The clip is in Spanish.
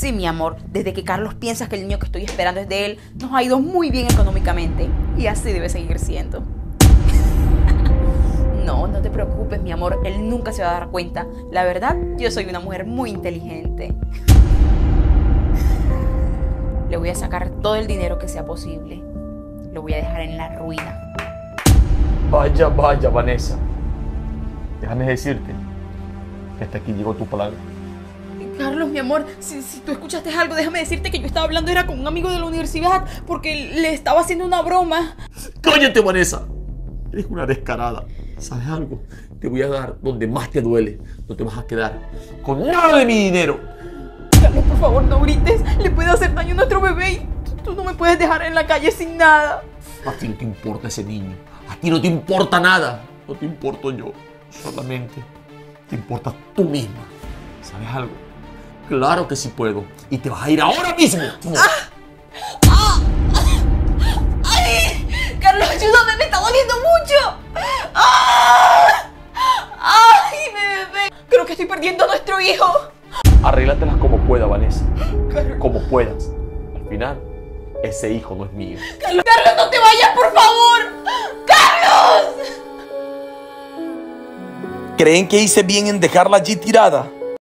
Sí, mi amor, desde que Carlos piensa que el niño que estoy esperando es de él, nos ha ido muy bien económicamente. Y así debe seguir siendo. No, no te preocupes, mi amor, él nunca se va a dar cuenta. La verdad, yo soy una mujer muy inteligente. Le voy a sacar todo el dinero que sea posible. Lo voy a dejar en la ruina. Vaya, vaya, Vanessa. Déjame decirte que hasta aquí llegó tu plan. Carlos, mi amor, si, si tú escuchaste algo, déjame decirte que yo estaba hablando era con un amigo de la universidad porque le estaba haciendo una broma. ¡Cállate, Vanessa! Eres una descarada. ¿Sabes algo? Te voy a dar donde más te duele. No te vas a quedar con nada de mi dinero. Carlos, por favor, no grites. Le puede hacer daño a nuestro bebé y tú, tú no me puedes dejar en la calle sin nada. A ti no te importa ese niño. A ti no te importa nada. No te importo yo. Solamente te importas tú misma. ¿Sabes algo? Claro que sí puedo. Y te vas a ir ahora mismo. ¡Ay! Carlos, ayúdame, me está doliendo mucho. ¡Ah! ¡Ay, mi bebé! Creo que estoy perdiendo a nuestro hijo. Arréglatelas como pueda, Vanessa. Como puedas. Al final, ese hijo no es mío. Carlos, Carlos, no te vayas, por favor. ¡Carlos! ¿Creen que hice bien en dejarla allí tirada?